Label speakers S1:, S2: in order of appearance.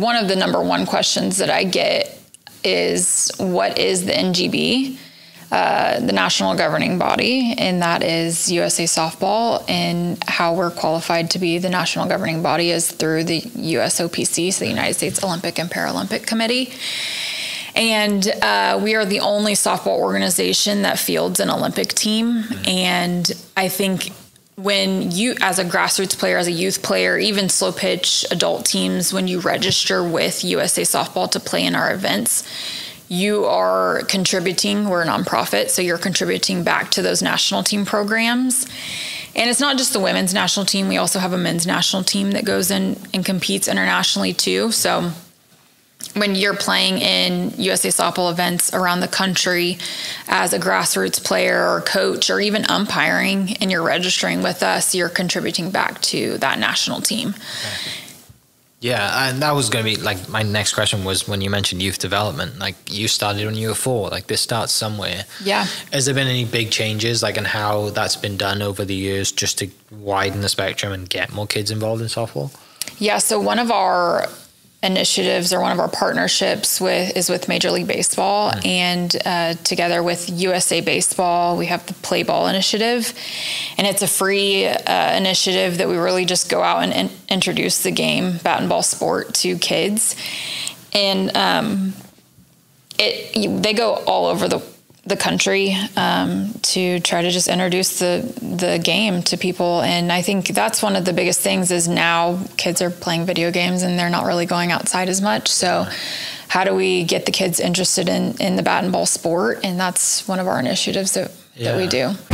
S1: one of the number one questions that I get is what is the NGB? Uh, the national governing body, and that is USA Softball. And how we're qualified to be the national governing body is through the USOPC, so the United States Olympic and Paralympic Committee. And uh, we are the only softball organization that fields an Olympic team. And I think when you, as a grassroots player, as a youth player, even slow pitch adult teams, when you register with USA Softball to play in our events, you are contributing. We're a nonprofit, so you're contributing back to those national team programs. And it's not just the women's national team, we also have a men's national team that goes in and competes internationally too. So when you're playing in USA softball events around the country as a grassroots player or coach or even umpiring and you're registering with us, you're contributing back to that national team.
S2: Yeah, and that was going to be like my next question was when you mentioned youth development. Like you started when you were four. Like this starts somewhere.
S1: Yeah.
S2: Has there been any big changes, like, in how that's been done over the years, just to widen the spectrum and get more kids involved in softball?
S1: Yeah. So one of our initiatives or one of our partnerships with is with Major League Baseball, mm. and uh, together with USA Baseball, we have the Play Ball Initiative, and it's a free uh, initiative that we really just go out and in- introduce the game, bat and ball sport, to kids, and um, it they go all over the the country um, to try to just introduce the the game to people. And i think that's one of the biggest things is now kids are playing video games and they're not really going outside as much. So how do we get the kids interested in in the bat and ball sport? And that's one of our initiatives that, yeah. that we do